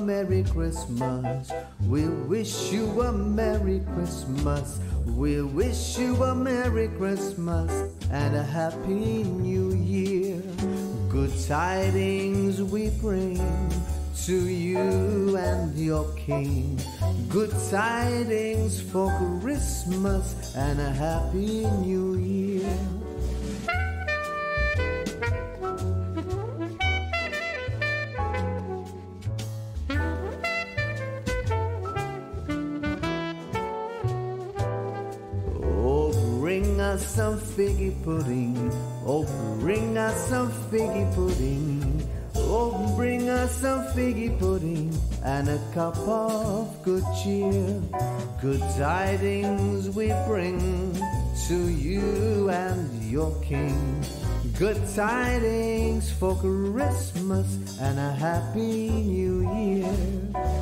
a Merry Christmas. We wish you a Merry Christmas. We wish you a Merry Christmas and a Happy New Year. Good tidings we bring to you and your King. Good tidings for Christmas and a Happy New Year. Us some figgy pudding. Oh, bring us some figgy pudding. Oh, bring us some figgy pudding and a cup of good cheer. Good tidings we bring to you and your king. Good tidings for Christmas and a happy new year.